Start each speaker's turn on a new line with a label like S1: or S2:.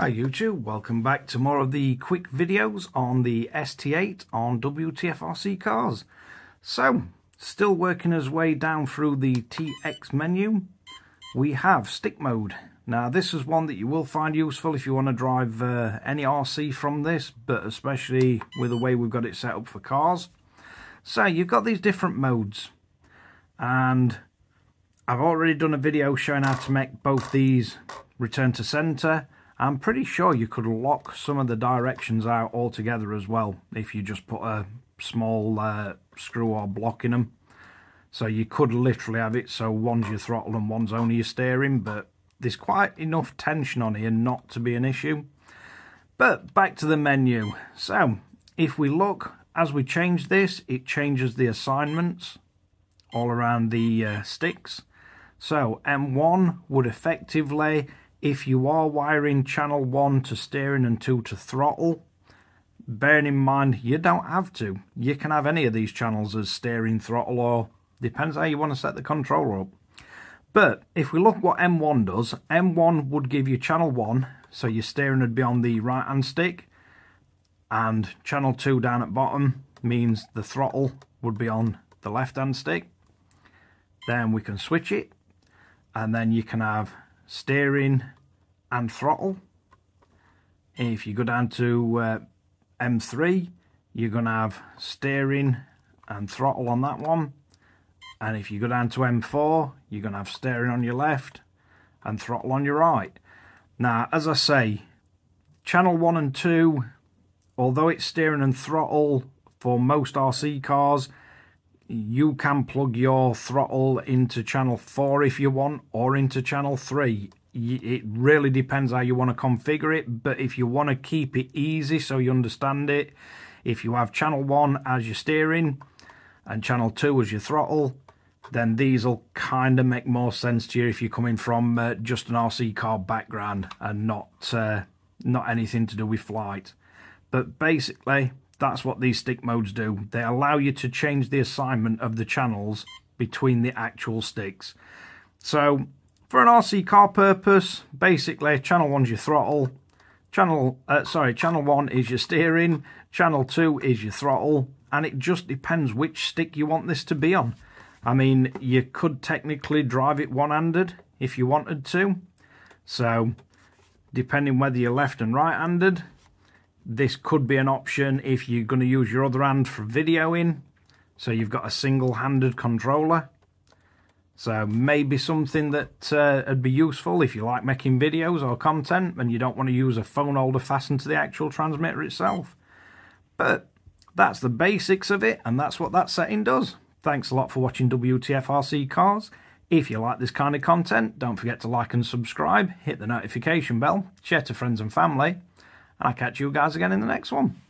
S1: Hi YouTube, welcome back to more of the quick videos on the ST8 on WTFRC cars. So, still working his way down through the TX menu, we have stick mode. Now this is one that you will find useful if you want to drive uh, any RC from this, but especially with the way we've got it set up for cars. So you've got these different modes, and I've already done a video showing how to make both these return to center I'm pretty sure you could lock some of the directions out altogether as well if you just put a small uh, screw or block in them. So you could literally have it so one's your throttle and one's only your steering, but there's quite enough tension on here not to be an issue. But back to the menu. So if we look, as we change this, it changes the assignments all around the uh, sticks. So M1 would effectively if you are wiring channel 1 to steering and 2 to throttle, bearing in mind you don't have to. You can have any of these channels as steering, throttle, or depends how you want to set the controller up. But if we look what M1 does, M1 would give you channel 1, so your steering would be on the right hand stick, and channel 2 down at bottom means the throttle would be on the left hand stick. Then we can switch it, and then you can have steering and throttle. If you go down to uh, M3, you're going to have steering and throttle on that one. And if you go down to M4, you're going to have steering on your left and throttle on your right. Now, as I say, channel 1 and 2, although it's steering and throttle for most RC cars, you can plug your throttle into channel 4 if you want or into channel 3 it really depends how you want to configure it but if you want to keep it easy so you understand it if you have channel 1 as your steering and channel 2 as your throttle then these will kind of make more sense to you if you're coming from uh, just an RC car background and not uh, not anything to do with flight. But basically that's what these stick modes do. They allow you to change the assignment of the channels between the actual sticks. So for an RC car purpose, basically channel one's your throttle, channel uh, sorry, channel one is your steering, channel two is your throttle, and it just depends which stick you want this to be on. I mean, you could technically drive it one-handed if you wanted to. So, depending whether you're left and right-handed, this could be an option if you're going to use your other hand for videoing. So you've got a single-handed controller. So maybe something that uh, would be useful if you like making videos or content and you don't want to use a phone holder fastened to the actual transmitter itself. But that's the basics of it and that's what that setting does. Thanks a lot for watching WTFRC Cars. If you like this kind of content, don't forget to like and subscribe, hit the notification bell, share to friends and family, and I'll catch you guys again in the next one.